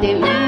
de.